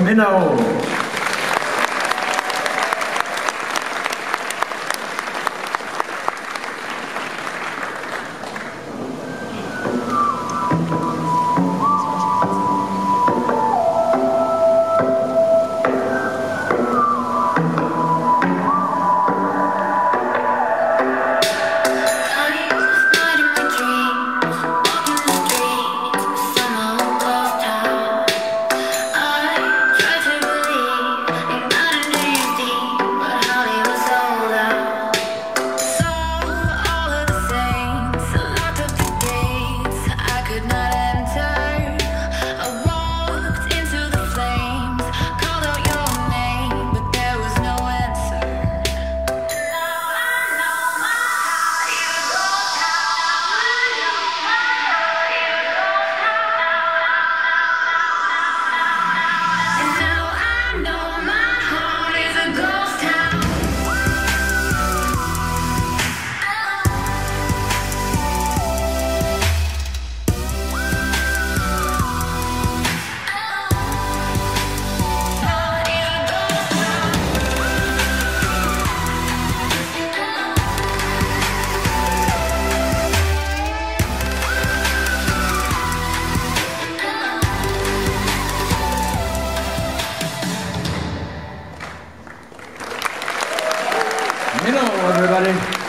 Minnow. Minnow, everybody.